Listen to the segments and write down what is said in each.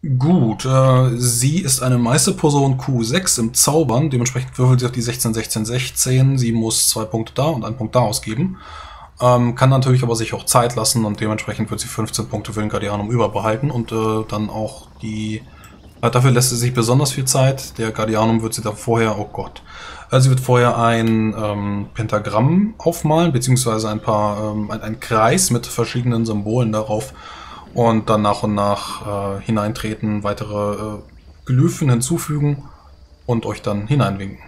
Gut, äh, sie ist eine Meisterperson Q6 im Zaubern, dementsprechend würfelt sie auf die 16, 16, 16. Sie muss zwei Punkte da und einen Punkt da ausgeben. Ähm, kann natürlich aber sich auch Zeit lassen und dementsprechend wird sie 15 Punkte für den Guardianum überbehalten und äh, dann auch die. Äh, dafür lässt sie sich besonders viel Zeit. Der Guardianum wird sie dann vorher, oh Gott. Also sie wird vorher ein ähm, Pentagramm aufmalen, beziehungsweise ein paar, ähm, ein, ein Kreis mit verschiedenen Symbolen darauf und dann nach und nach äh, hineintreten, weitere äh, Glyphen hinzufügen und euch dann hineinwinken.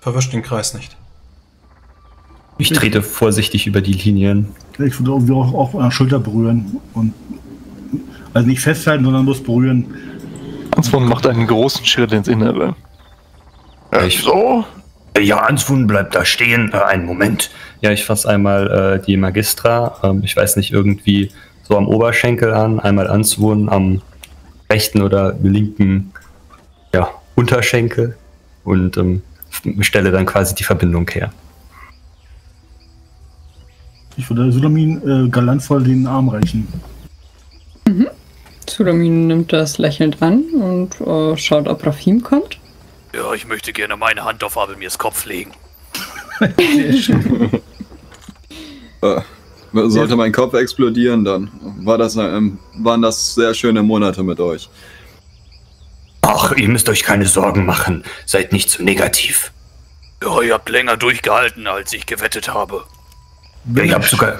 Verwischt den Kreis nicht. Ich trete vorsichtig über die Linien. Ich würde irgendwie auch, auch an der Schulter berühren und also nicht festhalten, sondern bloß berühren. Answon macht einen großen Schritt ins Innere. Ich, so? Ja, Answun bleibt da stehen. Äh, einen Moment. Ja, ich fasse einmal äh, die Magistra, ähm, ich weiß nicht, irgendwie so am Oberschenkel an, einmal Answun am rechten oder linken ja, Unterschenkel und ähm, stelle dann quasi die Verbindung her. Ich würde Sulamin äh, galantvoll den Arm reichen. Mhm. Sulamin nimmt das lächelnd an und äh, schaut, ob Rafim kommt. Ja, ich möchte gerne meine Hand auf Abelmirs Kopf legen. Sehr schön. Äh, sollte mein Kopf explodieren, dann war das, ähm, waren das sehr schöne Monate mit euch. Ach, ihr müsst euch keine Sorgen machen. Seid nicht zu negativ. Ja, ihr habt länger durchgehalten, als ich gewettet habe. Ja, ihr habt sogar,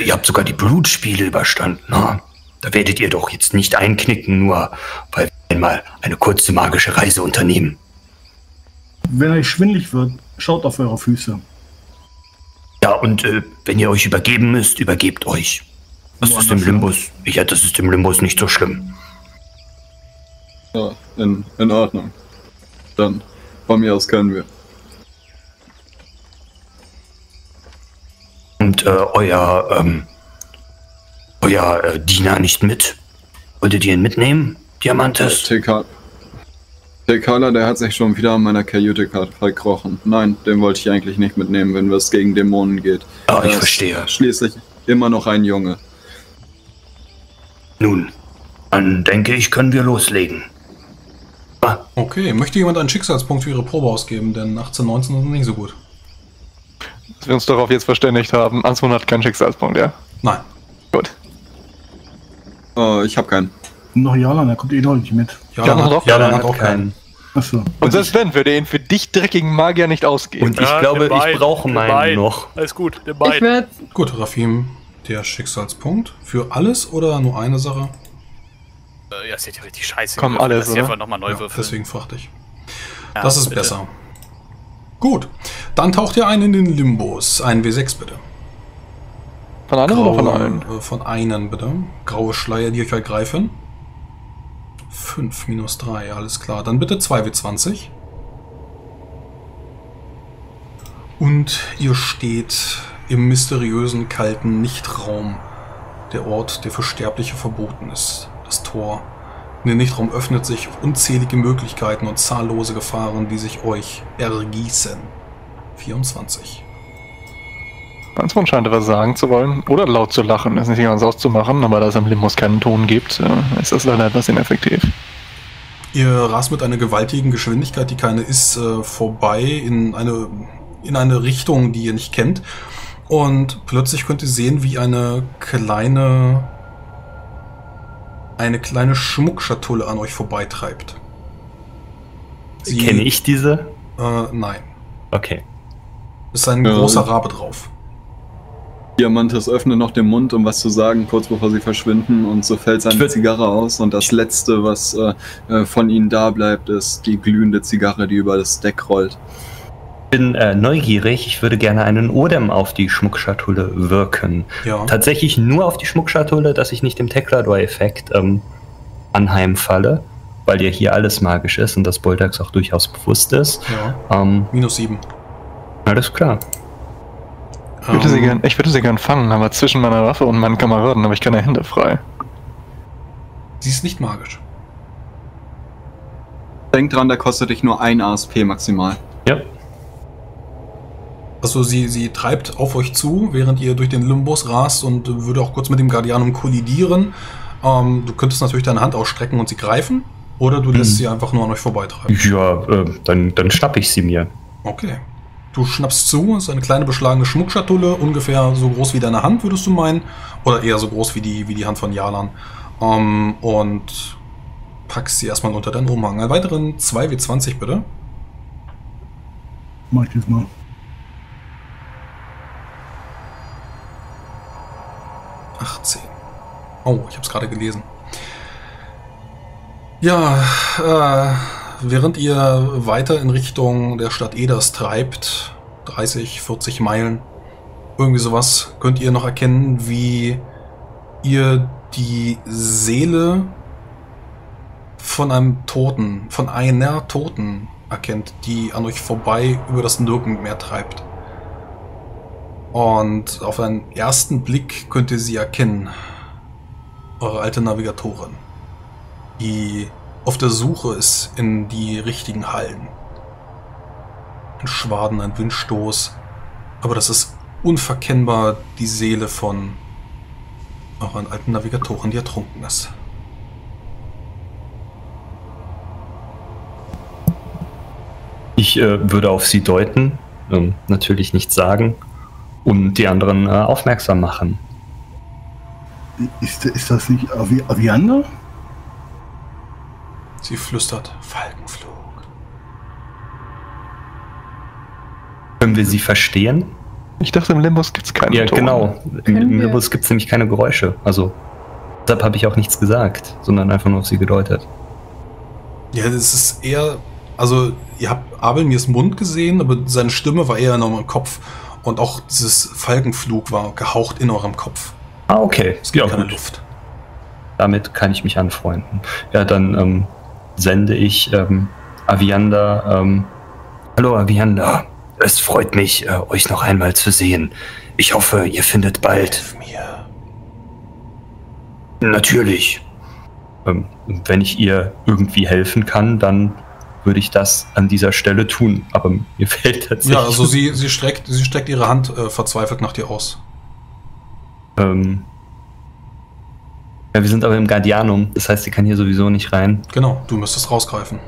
ihr habt sogar die Blutspiele überstanden. Na? Da werdet ihr doch jetzt nicht einknicken, nur weil einmal eine kurze magische Reise unternehmen. Wenn euch schwindlig wird, schaut auf eure Füße. Ja, und äh, wenn ihr euch übergeben müsst, übergebt euch. Das ist im Limbus. Ja, das ist im Limbus nicht so schlimm. Ja, in, in Ordnung. Dann, von mir aus können wir. Und äh, euer, ähm, euer äh, Diener nicht mit? Wolltet ihr ihn mitnehmen, Diamantes? TK. Tekala, der hat sich schon wieder an meiner Kajüte verkrochen. Nein, den wollte ich eigentlich nicht mitnehmen, wenn es gegen Dämonen geht. Ah, ich Er verstehe. Schließlich immer noch ein Junge. Nun, dann denke ich, können wir loslegen. Okay, möchte jemand einen Schicksalspunkt für ihre Probe ausgeben? Denn 18, 19 sind nicht so gut. Dass wir uns darauf jetzt verständigt haben. Answon hat keinen Schicksalspunkt, ja? Nein. Gut. Oh, ich habe keinen. Noch Jalan, der kommt eh noch nicht mit. Ja, Ja, dann hat, ja, dann hat auch keinen. Achso. Und selbst wenn, würde er ihn für dich dreckigen Magier nicht ausgeben. Und ich glaube, ich brauche meinen noch. Alles gut, der werde Gut, Rafim, der Schicksalspunkt. Für alles oder nur eine Sache? Äh, ja, ist ja richtig scheiße. Komm, alles, die oder? einfach nochmal neu Ja, würfeln. deswegen fragte ich. Ja, Das ist bitte. besser. Gut, dann taucht ihr ein in den Limbus. Ein W6 bitte. Von einem oder von allen? äh, von einen bitte. Graue Schleier, die euch ergreifen. 5 minus 3, alles klar. Dann bitte 2W20. Und ihr steht im mysteriösen, kalten Nichtraum. Der Ort, der für Sterbliche verboten ist. Das Tor. In den Nichtraum öffnet sich auf unzählige Möglichkeiten und zahllose Gefahren, die sich euch ergießen. 24. Answon scheint etwas sagen zu wollen. Oder laut zu lachen. Ist nicht ganz auszumachen, aber da es im Limbus keinen Ton gibt, äh, ist das leider etwas ineffektiv. Ihr rast mit einer gewaltigen Geschwindigkeit, die keine ist, äh, vorbei in eine, in eine Richtung, die ihr nicht kennt. Und plötzlich könnt ihr sehen, wie eine kleine, eine kleine Schmuckschatulle an euch vorbeitreibt. Sie- Kenne ich diese? Äh, nein. Okay. Ist ein Ja. großer Rabe drauf. Diamantes öffnet noch den Mund, um was zu sagen, kurz bevor sie verschwinden. Und so fällt seine Zigarre aus. Und das Letzte, was äh, äh, von ihnen da bleibt, ist die glühende Zigarre, die über das Deck rollt. Ich bin äh, neugierig. Ich würde gerne einen Odem auf die Schmuckschatulle wirken. Ja. Tatsächlich nur auf die Schmuckschatulle, dass ich nicht dem Teklador-Effekt ähm, anheimfalle, weil ja hier alles magisch ist und das Boltax auch durchaus bewusst ist. ja. Ähm, Minus 7. alles klar. Ich würde, sie Ähm, gern, ich würde sie gern fangen, aber zwischen meiner Waffe und meinen Kameraden habe ich keine Hände frei. sie ist nicht magisch. Denk dran, der kostet dich nur ein ASP maximal. Ja. Also sie, sie treibt auf euch zu, während ihr durch den Limbus rast und würde auch kurz mit dem Guardianum kollidieren. Ähm, du könntest natürlich deine Hand ausstrecken und sie greifen. Oder du lässt Mhm. sie einfach nur an euch vorbeitreiben. Ja, äh, dann, dann schnapp ich sie mir. Okay. Du schnappst zu, es ist eine kleine beschlagene Schmuckschatulle, ungefähr so groß wie deine Hand, würdest du meinen. Oder eher so groß wie die, wie die Hand von Jalan. Ähm, und packst sie erstmal unter deinen Umhang. Einen weiteren 2W20 bitte. Mach ich das mal. Oh, ich habe es gerade gelesen. Ja, äh, während ihr weiter in Richtung der Stadt Eders treibt, 30, 40 Meilen, irgendwie sowas, könnt ihr noch erkennen, wie ihr die Seele von einem Toten, von einer Toten erkennt, die an euch vorbei über das Nirgendmeer treibt. Und auf einen ersten Blick könnt ihr sie erkennen. Eure alte Navigatorin. Die auf der Suche ist in die richtigen Hallen. Ein Schwaden, ein Windstoß. Aber das ist unverkennbar die Seele von eurer alten Navigatorin, die ertrunken ist. Ich äh, würde auf sie deuten, ähm, natürlich nichts sagen und die anderen äh, aufmerksam machen. Ist, ist das nicht Avi Aviander? Sie flüstert Falkenflug. Können wir sie verstehen? Ich dachte, im Limbus gibt's keinen ja, Ton. genau. Im, Können im Limbus gibt es nämlich keine Geräusche. Also deshalb habe ich auch nichts gesagt, sondern einfach nur auf sie gedeutet. Ja, das ist eher. Also, ihr habt Abelmirs Mund gesehen, aber seine Stimme war eher in eurem Kopf. Und auch dieses Falkenflug war gehaucht in eurem Kopf. Ah, okay. Es gibt Ja, keine gut. Luft. Damit kann ich mich anfreunden. Ja, dann ähm, sende ich ähm, Aviander. Ähm, Hallo Aviander, es freut mich, äh, euch noch einmal zu sehen. Ich hoffe, ihr findet bald. Hilf mir. Natürlich. Ähm, wenn ich ihr irgendwie helfen kann, dann würde ich das an dieser Stelle tun. Aber mir fällt tatsächlich. Ja, also sie, sie, streckt, sie streckt ihre Hand äh, verzweifelt nach dir aus. Ähm, ja, wir sind aber im Guardianum, das heißt, sie kann hier sowieso nicht rein. Genau, du müsstest rausgreifen.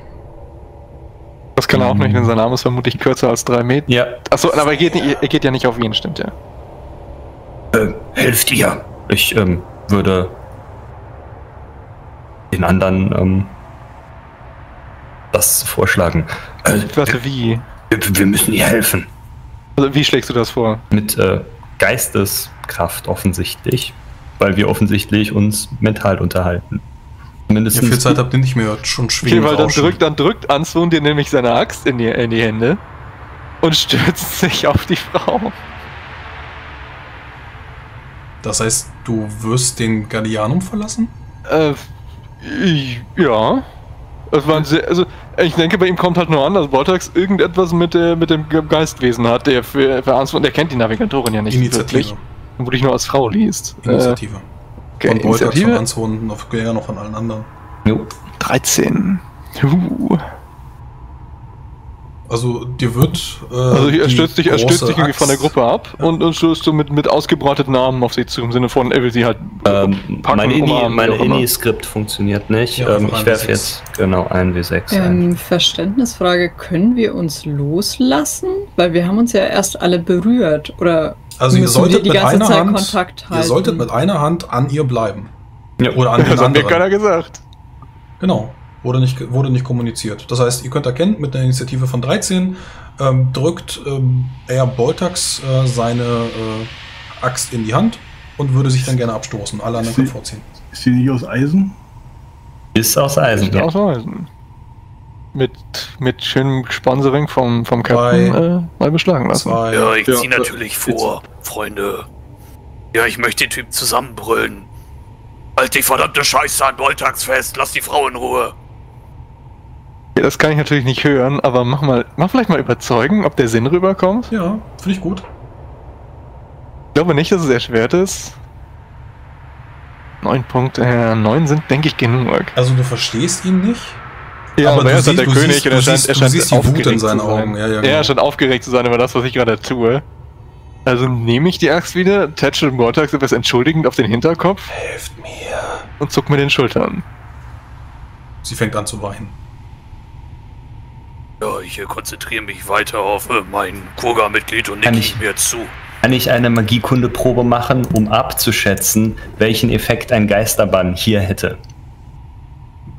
Das kann er auch nicht, denn sein Name ist vermutlich kürzer als drei Meter. Ja, Achso, aber er geht, er geht ja nicht auf ihn, stimmt ja. Äh, helft ihr. Ich ähm, würde den anderen ähm, das vorschlagen. Äh, Warte, wie? wir, wir müssen ihr helfen. Also, wie schlägst du das vor? Mit äh, Geisteskraft offensichtlich, weil wir offensichtlich uns mental unterhalten. Ja, Mindestens. viel Zeit habt ihr nicht mehr, schon schwer. Okay, weil dann drückt, dann drückt Ansun dir nämlich seine Axt in die, in die Hände und stürzt sich auf die Frau. Das heißt, du wirst den Gallianum verlassen? Äh, ich- ja. Es war ein sehr, also ich denke, bei ihm kommt halt nur an, dass Vortex irgendetwas mit, der, mit dem Ge- Geistwesen hat, der für, für Ansun, der kennt die Navigatorin ja nicht Initiative. wirklich, wo dich nur als Frau liest. Initiative. Äh, okay, von von Initiative? Anzon, noch, ja, noch von allen anderen. Jo. 13. Uh. Also, dir wird. Äh, Also er stürzt dich, er große dich irgendwie von der Gruppe ab Ja. und, und stößt du mit, mit ausgebreiteten Armen auf sie zu, im Sinne von, er will sie halt Ähm, packen, mein Ini, umarmen, mein. Ini-Skript funktioniert nicht. Ja, ähm, ich werfe W6. jetzt genau ein W6 ein. Ähm, Verständnisfrage, können wir uns loslassen? Weil wir haben uns ja erst alle berührt. Oder Also, ihr solltet mit ganze einer Zeit Hand. Ihr solltet mit einer Hand an ihr bleiben. Ja. Oder an den Das hat mir keiner gesagt. Genau. Wurde nicht, wurde nicht kommuniziert. Das heißt, ihr könnt erkennen, mit einer Initiative von 13 ähm, drückt ähm, er Boltax äh, seine äh, Axt in die Hand und würde sich dann gerne abstoßen. Alle anderen können vorziehen. Ist die nicht aus Eisen? Ist aus Eisen. Nicht Ja. ausweisen. Mit, mit schönem Sponsoring vom, vom Captain äh, mal beschlagen lassen. Zwei. Ja, ich Ja, zieh ja, natürlich vor, Freunde. Ja, ich möchte den Typ zusammenbrüllen. Halt die verdammte Scheiße an Boltax fest, lass die Frau in Ruhe. Ja, das kann ich natürlich nicht hören, aber mach mal, mach vielleicht mal überzeugen, ob der Sinn rüberkommt. Ja, finde ich gut. Ich glaube nicht, dass es erschwert ist. Neun Punkte, äh, neun sind, denke ich, genug. Also du verstehst ihn nicht. Ja, Aber aber, du er ist halt der du König siehst- und du er scheint, siehst- er du scheint siehst die Wut in aufgeregt seinen zu sein. Augen. Ja, ja, er genau. scheint aufgeregt zu sein über das, was ich gerade tue. Also nehme ich die Axt wieder, tätsche dem Vortex etwas entschuldigend auf den Hinterkopf Helft mir. und zuck mir den Schultern. Sie fängt an zu weinen. Ja, ich konzentriere mich weiter auf äh, mein Kurga-Mitglied und Kann nicke ich- ihm jetzt zu. Kann ich eine Magiekundeprobe machen, um abzuschätzen, welchen Effekt ein Geisterbann hier hätte?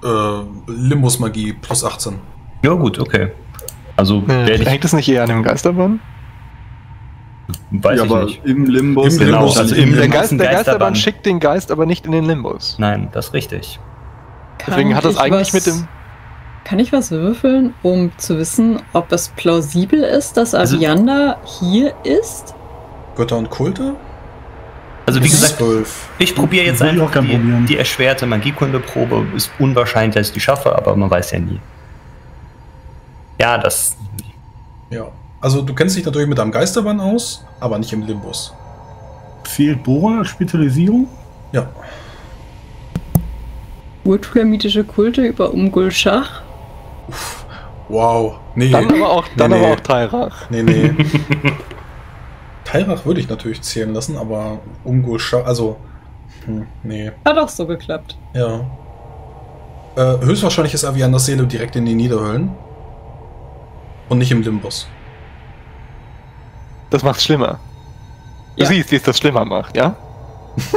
Äh, Limbus-Magie plus 18. Ja, gut, okay. Also ich, hängt es nicht eher an dem Geisterbann? weiß ja, ich aber nicht. im Limbus. Im Genau, Limbus, also im Der, Limbus. Geist, der Geisterbahn Geisterbahn. schickt den Geist aber nicht in den Limbus. Nein, das ist richtig. Deswegen Kann hat das ich eigentlich was- mit dem. Kann ich was würfeln, um zu wissen, ob es plausibel ist, dass Also- Avianda hier ist? Götter und Kulte? Also wie gesagt, 12. ich probiere jetzt einfach auch gern probieren. die, die erschwerte Magiekundeprobe. Ist unwahrscheinlich, dass ich die schaffe, aber man weiß ja nie. Ja, das. Ja. Also du kennst dich natürlich mit deinem Geisterbann aus, aber nicht im Limbus. Zählt Bohrer als Spezialisierung? Ja. Urtulamitische Kulte über Umgul Schach? Wow. Nee. Dann aber auch, dann Nee, aber nee. auch Tairach. Nee, nee. Tairach würde ich natürlich zählen lassen, aber Scha also. Hm, nee. Hat auch so geklappt. Ja. Äh, höchstwahrscheinlich ist Avianas Seele direkt in den Niederhöllen. Und nicht im Limbus. Das macht's schlimmer. Du Ja. siehst, wie es das schlimmer macht, ja?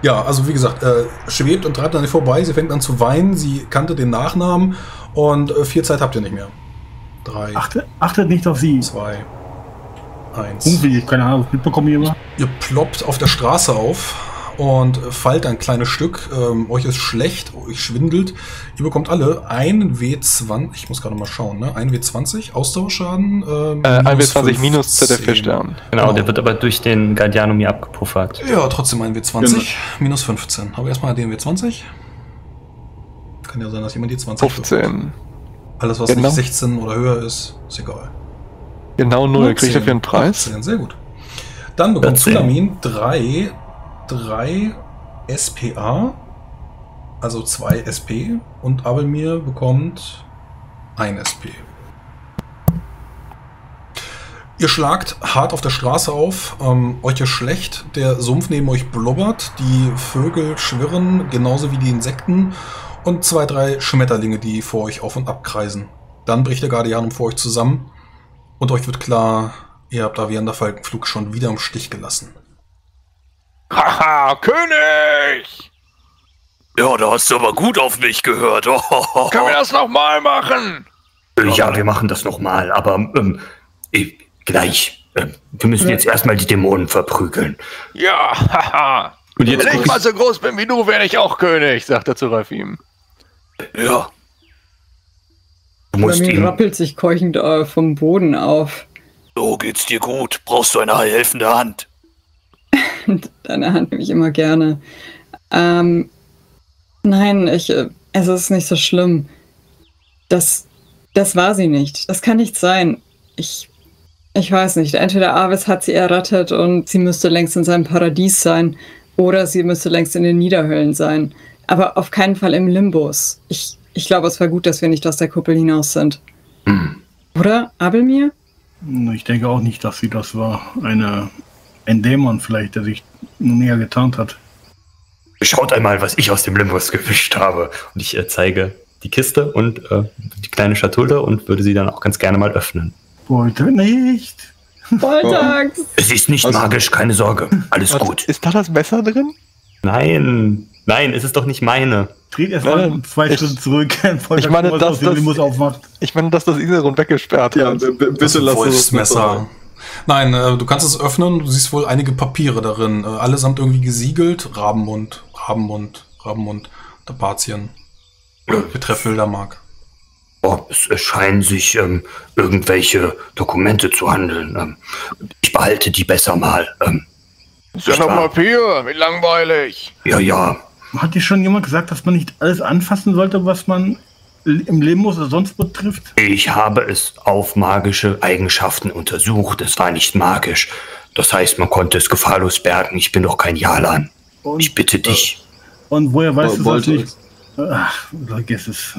Ja, also wie gesagt, äh, schwebt und treibt an ihr vorbei. Sie fängt an zu weinen. Sie kannte den Nachnamen. Und äh, viel Zeit habt ihr nicht mehr. Drei, Achtet, achtet nicht auf sie. zwei, eins. Irgendwie, keine Ahnung, mitbekommen jemand? Ihr ploppt auf der Straße auf und fallt ein kleines Stück. Ähm, euch ist schlecht, euch schwindelt. Ihr bekommt alle ein W20. Ich muss gerade mal schauen, ne? Ein W20 Ausdauerschaden. Ähm, Äh, 1W20 15. minus ZF4-Stern. Genau, Genau. der wird aber durch den Guardianomi abgepuffert. Ja, trotzdem ein W20. Genau. Minus 15. Aber erstmal den W20. Kann ja sein, dass jemand die 20 wirft. 15. Alles, was Genau. nicht 16 oder höher ist, ist egal. Genau null. Krieg ich dafür einen Preis? 18, sehr gut. Dann bekommt 14. Tsunamin 3, 3 SPA, also 2 SP, und Abelmir bekommt 1 SP. Ihr schlagt hart auf der Straße auf, ähm, euch ist schlecht, der Sumpf neben euch blubbert, die Vögel schwirren, genauso wie die Insekten und zwei, drei Schmetterlinge, die vor euch auf und ab kreisen. Dann bricht der Guardianum vor euch zusammen und euch wird klar, ihr habt Aviander Falkenflug schon wieder im Stich gelassen. Haha, König! Ja, da hast du aber gut auf mich gehört. Oh, Können wir das nochmal machen? Ja, wir machen das nochmal, aber ähm, äh, gleich. Ähm, wir müssen jetzt erstmal die Dämonen verprügeln. Ja, haha. Und jetzt Wenn ich mal so groß bin wie du, werde ich auch König, sagt er zu Rafim. Ja, du musst ihm, rappelt sich keuchend äh, vom Boden auf. so geht's dir gut. Brauchst du eine helfende Hand? Deine Hand nehme ich immer gerne. Ähm, nein, ich, äh, es ist nicht so schlimm. Das, das war sie nicht. Das kann nicht sein. Ich, ich weiß nicht. Entweder Avis hat sie errettet und sie müsste längst in seinem Paradies sein, oder sie müsste längst in den Niederhöllen sein. Aber auf keinen Fall im Limbus. Ich, ich glaube, es war gut, dass wir nicht aus der Kuppel hinaus sind. Oder, Abelmir? Ich denke auch nicht, dass sie das war. Eine, ein Dämon vielleicht, der sich nun näher getarnt hat. schaut einmal, was ich aus dem Limbus gewischt habe. Und ich äh, zeige die Kiste und äh, die kleine Schatulle und würde sie dann auch ganz gerne mal öffnen. Wollte nicht. Volltags! Es ist nicht Also- magisch, keine Sorge. Alles Was, gut. Ist da das Messer drin? Nein, nein, es ist doch nicht meine. Dreht erst Nein, mal zwei ich- Schritte zurück. Voll ich meine, was das- aus dem das- Limbus aufmacht. Ich meine, dass das Iserun weggesperrt Ja, hat. bitte lass das Wolfsmesser. Nein, äh, du kannst es öffnen, du siehst wohl einige Papiere darin, äh, allesamt irgendwie gesiegelt. Rabenmund, Rabenmund, Rabenmund, Tapazien. Betreff Wildermark. Oh, es, scheinen sich ähm, irgendwelche Dokumente zu handeln. Ähm, ich behalte die besser mal. Ähm, Ist ja noch Papier, wie langweilig. ja, ja. Hat dir schon jemand gesagt, dass man nicht alles anfassen sollte, was man im Limbus oder sonst betrifft? Ich habe es auf magische Eigenschaften untersucht. Es war nicht magisch. Das heißt, man konnte es gefahrlos bergen. Ich bin doch kein Jalan. Und Ich bitte dich. Und woher weißt du das nicht? Ach, vergiss es.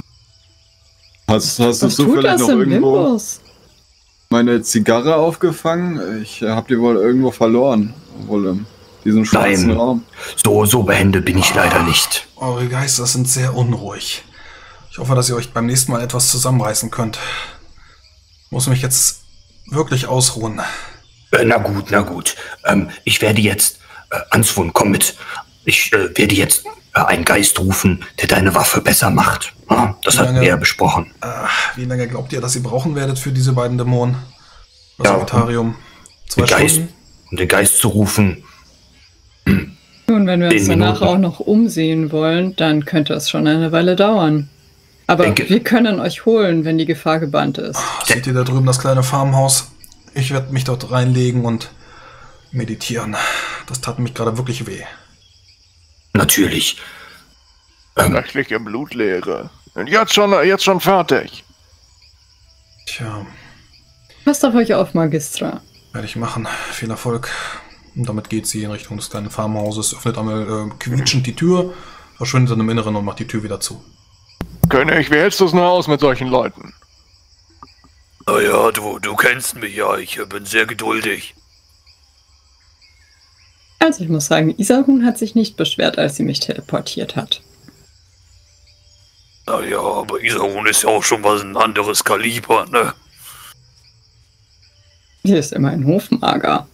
Hast, hast du Was tut zufällig das noch irgendwo Limbus? meine Zigarre aufgefangen? Ich äh, hab die wohl irgendwo verloren. Wohl in diesem schwarzen Nein. Raum. So, so behende bin ich leider nicht. Eure Geister sind sehr unruhig. Ich hoffe, dass ihr euch beim nächsten Mal etwas zusammenreißen könnt. Ich muss mich jetzt wirklich ausruhen. Äh, na gut, na gut. Ähm, ich werde jetzt, äh, Answun, komm mit. Ich äh, werde jetzt einen Geist rufen, der deine Waffe besser macht. Das hatten Lange- wir ja besprochen. Äh, wie lange glaubt ihr, dass ihr brauchen werdet für diese beiden Dämonen? Das Ja, Sagittarium. Zwei Den Geist, Stunden? um den Geist zu rufen. Nun, wenn wir uns danach Minuten. auch noch umsehen wollen, dann könnte es schon eine Weile dauern. Aber Denke- wir können euch holen, wenn die Gefahr gebannt ist. Seht ihr da drüben das kleine Farmhaus? Ich werde mich dort reinlegen und meditieren. Das tat mich gerade wirklich weh. Natürlich. Rechtliche Blutlehre. Und jetzt schon, jetzt schon fertig. Tja, Passt auf euch auf, Magistra. werde ich machen. Viel Erfolg. Und damit geht sie in Richtung des kleinen Farmhauses, öffnet einmal äh, quietschend die Tür, verschwindet dann im Inneren und macht die Tür wieder zu. König, wie hältst du es nur aus mit solchen Leuten? Naja, du, du kennst mich ja. Ich äh, bin sehr geduldig. Also ich muss sagen, Isarun hat sich nicht beschwert, als sie mich teleportiert hat. Naja, aber Isarun ist ja auch schon was ein anderes Kaliber, ne? Hier ist immer ein Hofmager.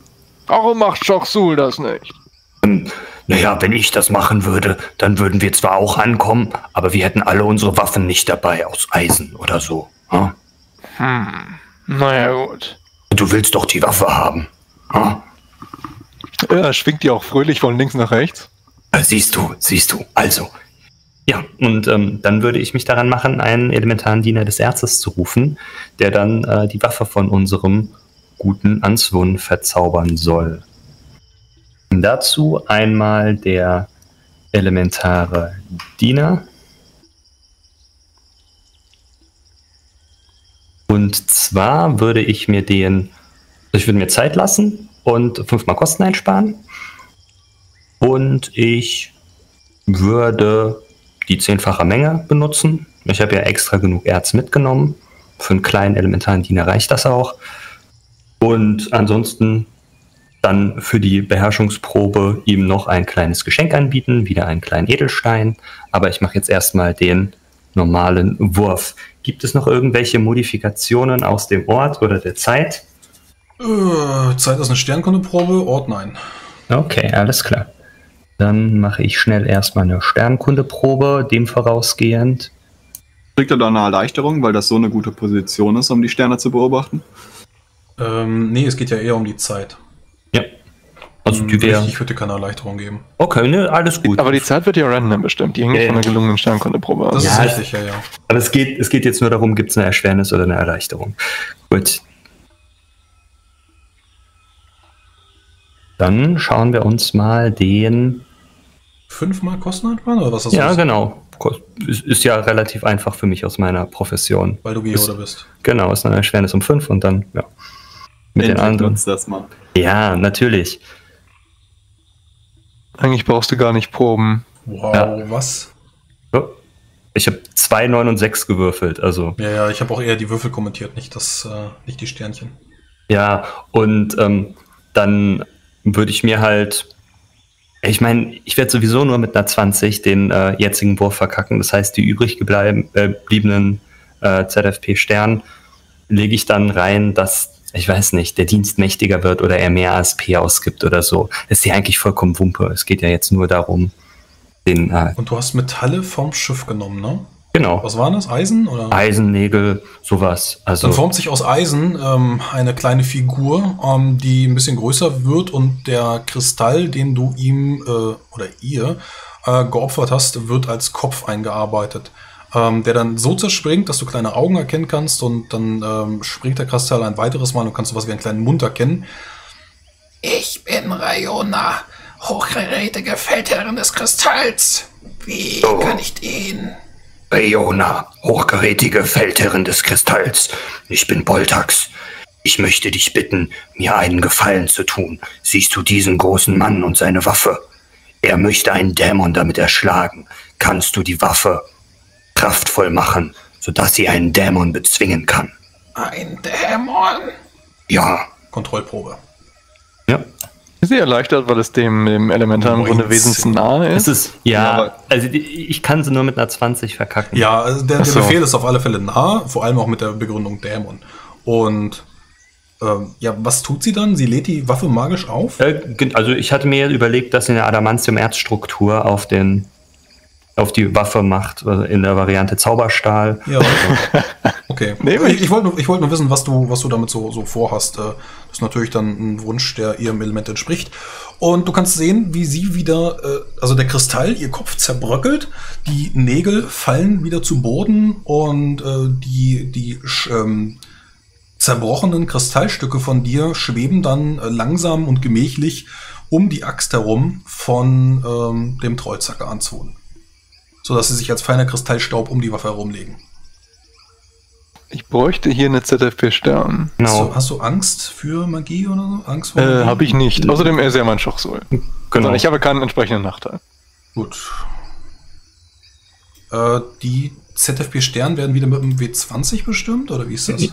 Warum macht Choksul das nicht? Ähm, naja, wenn ich das machen würde, dann würden wir zwar auch ankommen, aber wir hätten alle unsere Waffen nicht dabei, aus Eisen oder so. Hm? Hm. Naja, gut. Du willst doch die Waffe haben. Hm? Er schwingt die auch fröhlich von links nach rechts. Äh, Siehst du, siehst du. Also. Ja, und ähm, dann würde ich mich daran machen, einen elementaren Diener des Erzes zu rufen, der dann äh, die Waffe von unserem guten Answun verzaubern soll. Dazu einmal der elementare Diener. Und zwar würde ich mir den, ich würde mir Zeit lassen und fünfmal Kosten einsparen. Und ich würde die zehnfache Menge benutzen. Ich habe ja extra genug Erz mitgenommen. Für einen kleinen elementaren Diener reicht das auch. Und ansonsten dann für die Beherrschungsprobe ihm noch ein kleines Geschenk anbieten, wieder einen kleinen Edelstein. Aber ich mache jetzt erstmal den normalen Wurf. Gibt es noch irgendwelche Modifikationen aus dem Ort oder der Zeit? Äh, Zeit ist eine Sternkundeprobe, Ort nein. Okay, alles klar. Dann mache ich schnell erstmal eine Sternkundeprobe, dem vorausgehend. Kriegt er da eine Erleichterung, weil das so eine gute Position ist, um die Sterne zu beobachten? Ähm, nee, es geht ja eher um die Zeit. Ja. Also die Hm, wäre. Ich würde keine Erleichterung geben. Okay, ne, alles gut. Aber die Zeit wird ja random bestimmt. Die hängt Ja, von der gelungenen Sternkundeprobe ab. Das Ja, ist richtig, ja, ja. Aber es geht, es geht jetzt nur darum, gibt es eine Erschwernis oder eine Erleichterung. Gut. Dann schauen wir uns mal den. Fünfmal Kosten einsparen oder was hast Ja, genau. Ist, ist ja relativ einfach für mich aus meiner Profession. Weil du Geode bist. Genau, ist eine Erschwernis um 5 und dann, ja. Mit den Endlich anderen. nutzt das mal. Ja, natürlich. Eigentlich brauchst du gar nicht proben. Wow, Ja. was? Ich habe 2, 9 und 6 gewürfelt, also. Ja, ja, ich habe auch eher die Würfel kommentiert, nicht das, äh, nicht die Sternchen. Ja, und ähm, dann würde ich mir halt. Ich meine, ich werde sowieso nur mit einer 20 den äh, jetzigen Wurf verkacken. Das heißt, die übrig gebleib- äh, gebliebenen äh, ZFP-Stern lege ich dann rein, dass, ich weiß nicht, der Dienst mächtiger wird oder er mehr ASP ausgibt oder so. Das ist ja eigentlich vollkommen Wumpe. Es geht ja jetzt nur darum, den, äh, Und du hast Metalle vom Schiff genommen, ne? Genau, Was war das? Eisen? Oder? Eisennägel, sowas. Also, Dann formt sich aus Eisen ähm, eine kleine Figur, ähm, die ein bisschen größer wird und der Kristall, den du ihm äh, oder ihr äh, geopfert hast, wird als Kopf eingearbeitet. Ähm, der dann so zerspringt, dass du kleine Augen erkennen kannst und dann ähm, springt der Kristall ein weiteres Mal und kannst sowas wie einen kleinen Mund erkennen. Ich bin Rayona, hochgerätige Feldherrin des Kristalls. Wie Oh. kann ich dienen? Bayona, hochgerätige Feldherrin des Kristalls. Ich bin Boltax. Ich möchte dich bitten, mir einen Gefallen zu tun. Siehst du diesen großen Mann und seine Waffe? er möchte einen Dämon damit erschlagen. Kannst du die Waffe kraftvoll machen, sodass sie einen Dämon bezwingen kann? Ein Dämon. Ja. Kontrollprobe. Sie erleichtert, weil es dem, dem elementaren Grunde 19. wesensnahe Es ist? ist, ja, Ja, also die, ich kann sie nur mit einer 20 verkacken. Ja, also der, der so. Befehl ist auf alle Fälle nah, vor allem auch mit der Begründung Dämon. Und ähm, ja, was tut sie dann? Sie lädt die Waffe magisch auf? Äh, also ich hatte mir überlegt, dass sie eine Adamantium-Erzstruktur auf den auf die Waffe macht, also in der Variante Zauberstahl. Ja. Okay. Nehm ich ich wollte nur, ich wollte nur wissen, was du, was du damit so, so vorhast. Äh, Das ist natürlich dann ein Wunsch, der ihrem Element entspricht. Und du kannst sehen, wie sie wieder, äh, also der Kristall, ihr Kopf zerbröckelt, die Nägel fallen wieder zu Boden und äh, die, die ähm, zerbrochenen Kristallstücke von dir schweben dann äh, langsam und gemächlich um die Axt herum von ähm, dem Trollzacker anzuholen. Sodass sie sich als feiner Kristallstaub um die Waffe herumlegen. Ich bräuchte hier eine ZFP-Stern. Hast, Genau. du, hast du Angst für Magie oder so? Angst vor Äh, Magie? habe ich nicht. Außerdem er ist ja mein Schochsul. Genau. Ich habe keinen entsprechenden Nachteil. Gut. Äh, die ZFP-Stern werden wieder mit dem W20 bestimmt, oder wie ist das?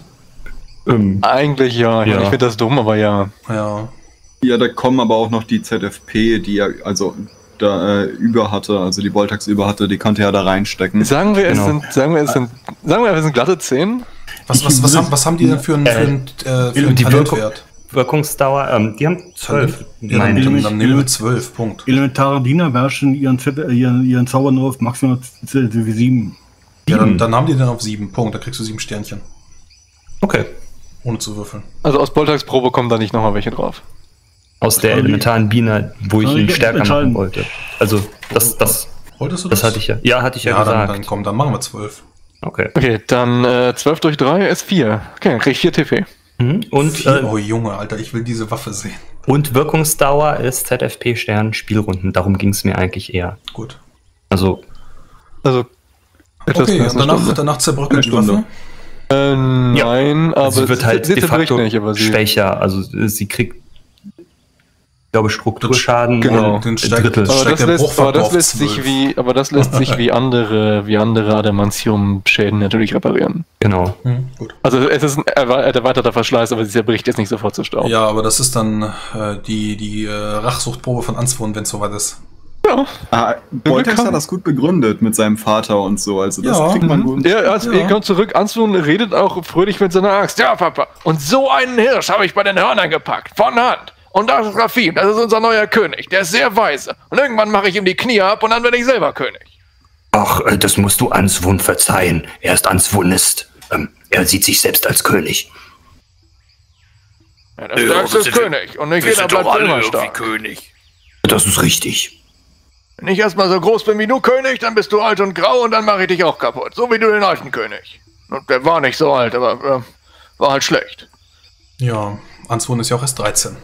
Ähm, Eigentlich ja. Ja. Ich finde das dumm, aber ja. Ja. Ja, da kommen aber auch noch die ZFP, die ja also da äh, über hatte, also die Boltax über hatte, die konnte ja da reinstecken. Sagen wir, es Genau. sind, sagen wir, es sind, sagen wir, es sind glatte 10. Was, was, was, haben, was haben die denn für einen, für einen, äh, für einen die Talentwert? Wirkungsdauer, ähm, die haben 12. Ja, dann, meine ich. dann, dann nehmen wir 12, Punkt. Elementare Diener beherrschen ihren, äh, ihren, ihren Zauber nur auf maximal 7. Ja, dann, dann haben die den auf 7, Punkt. Da kriegst du 7 Sternchen, Okay. ohne zu würfeln. Also aus Boltax Probe kommen da nicht nochmal welche drauf. Aus der elementaren Biene, wo ich ihn stärker machen wollte. Also, das, das, Wolltest du das? das hatte ich ja. Ja, hatte ich ja, Ja, dann, gesagt. dann komm, dann machen wir 12. Okay. Okay, dann äh, 12 durch 3 ist 4. Okay, dann krieg ich 4 TP. Mhm. Und, Vier, äh, oh Junge, Alter, ich will diese Waffe sehen. und Wirkungsdauer ist ZFP-Stern Spielrunden. Darum ging es mir eigentlich eher. Gut. Also, Also etwas Okay, und eine danach, Stunde. danach zerbröckelt die Eine Stunde. Waffe. Äh, nein, aber sie wird halt sie de facto nicht, aber sie, schwächer. Also, sie kriegt, ich glaube, Strukturschaden Genau. und Den ein Drittel. aber das, lässt, aber das lässt 12. sich wie, aber das lässt sich wie andere, wie andere Adamantium-Schäden natürlich reparieren. Genau. Hm, gut. Also es ist ein erwe- erweiterter Verschleiß, aber sie zerbricht jetzt nicht sofort zu Staub. Ja, aber das ist dann äh, die, die äh, Rachsuchtprobe von Answon, wenn es soweit ist. Ah, Boltax kann- hat das gut begründet mit seinem Vater und so, also das Ja. kriegt man gut. Ja, also Ja. ihr kommt zurück, Answun redet auch fröhlich mit seiner Axt. Ja, Papa. Und so einen Hirsch habe ich bei den Hörnern gepackt. Von Hand. Und das ist Rafim, das ist unser neuer König. Der ist sehr weise. Und irgendwann mache ich ihm die Knie ab und dann werde ich selber König. Ach, äh, das musst du Answun verzeihen. Er ist Answunist. Ähm, er sieht sich selbst als König. Ja, der Stärkste ist König. Und nicht jeder bleibt immer stark. König. Das ist richtig. Wenn ich erstmal so groß bin wie du, König, dann bist du alt und grau und dann mache ich dich auch kaputt. So wie du den alten König. Und der war nicht so alt, aber äh, war halt schlecht. Ja, Answon ist ja auch erst 13.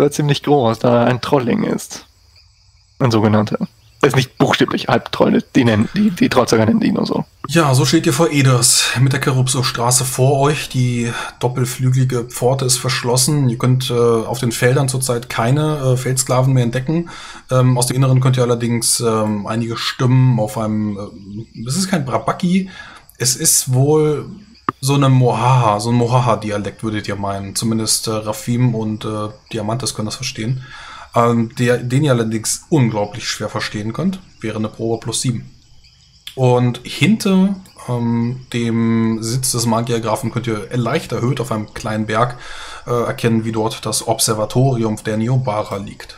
War ziemlich groß, da er ein Trolling ist. Ein sogenannter. Er ist nicht buchstäblich Halbtroll, die nennen, die, die Trollzeuger nennen die nur so. Ja, so steht ihr vor Eders mit der Cherubso-Straße vor euch. Die doppelflügelige Pforte ist verschlossen. Ihr könnt äh, auf den Feldern zurzeit keine äh, Feldsklaven mehr entdecken. Ähm, aus dem Inneren könnt ihr allerdings ähm, einige Stimmen auf einem. Äh, es ist kein Brabaki, es ist wohl so eine Mohaha, so ein Mohaha-Dialekt würdet ihr meinen. Zumindest äh, Rafim und äh, Diamantes können das verstehen. Ähm, der, den ihr allerdings unglaublich schwer verstehen könnt. Wäre eine Probe plus 7. Und hinter ähm, dem Sitz des Magiergrafen könnt ihr leicht erhöht auf einem kleinen Berg äh, erkennen, wie dort das Observatorium der Niobara liegt.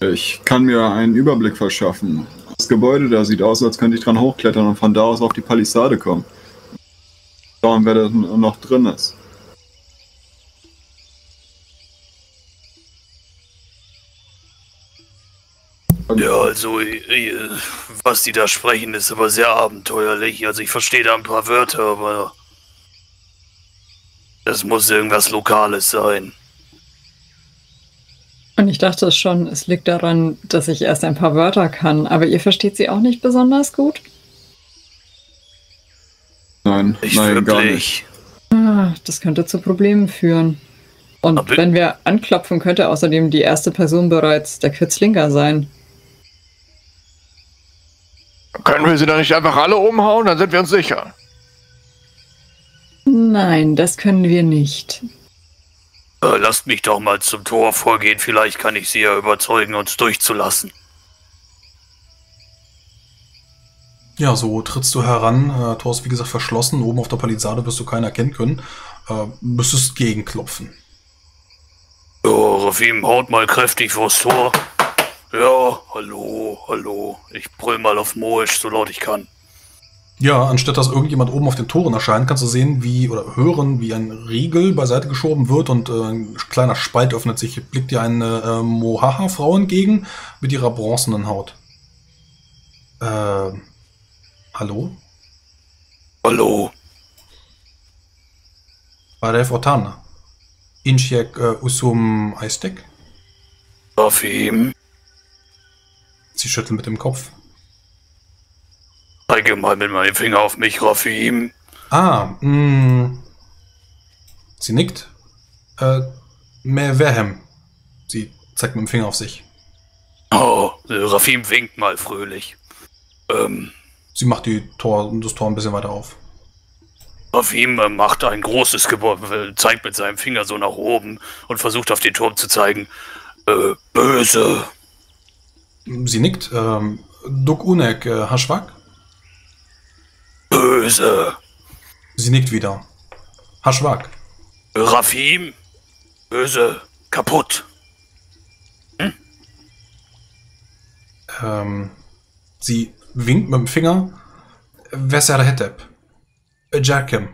Ich kann mir einen Überblick verschaffen. Das Gebäude da sieht aus, als könnte ich dran hochklettern und von da aus auf die Palisade kommen. Schauen, wer da noch drin ist. Ja, also, äh, was die da sprechen, ist aber sehr abenteuerlich. Also, ich verstehe da ein paar Wörter, aber. Das muss irgendwas Lokales sein. Und ich dachte schon, es liegt daran, dass ich erst ein paar Wörter kann, aber ihr versteht sie auch nicht besonders gut? Nein, Nicht nein, gar nicht. Ah, das könnte zu Problemen führen. Und Aber- wenn wir anklopfen, könnte außerdem die erste Person bereits der Kürzlinger sein. Können wir sie dann nicht einfach alle umhauen? Dann sind wir uns sicher. Nein, das können wir nicht. Äh, lasst mich doch mal zum Tor vorgehen. Vielleicht kann ich sie ja überzeugen, uns durchzulassen. Ja, so trittst du heran. Äh, Tor ist wie gesagt verschlossen. Oben auf der Palisade wirst du keinen erkennen können. Äh, müsstest gegenklopfen. Ja, Rafim, haut mal kräftig vors Tor. Ja, hallo, hallo. Ich brüll mal auf Moisch, so laut ich kann. Ja, anstatt dass irgendjemand oben auf den Toren erscheint, kannst du sehen, wie oder hören, wie ein Riegel beiseite geschoben wird und äh, ein kleiner Spalt öffnet sich. Blickt dir eine äh, Mohaha-Frau entgegen mit ihrer bronzenen Haut. Äh, hallo? Hallo. Barev Otana. Inchiek äh, Usum Eistek? Rafim, Sie schütteln mit dem Kopf. Zeige mal mit meinem Finger auf mich, Rafim. Ah, mh. Sie nickt. Äh, mehr Verhem. Sie zeigt mit dem Finger auf sich. Oh, Rafim winkt mal fröhlich. Ähm, Sie macht die Tor, das Tor ein bisschen weiter auf. Rafim äh, macht ein großes Gebäude, äh, zeigt mit seinem Finger so nach oben und versucht auf den Turm zu zeigen. Äh, böse. Sie nickt. Ähm, Duk Unek, äh, Haschwak? Böse. Sie nickt wieder. Haschwak. Rafim. Böse. Kaputt. Ähm, sie winkt mit dem Finger. Vesser Hetep. Jerkem.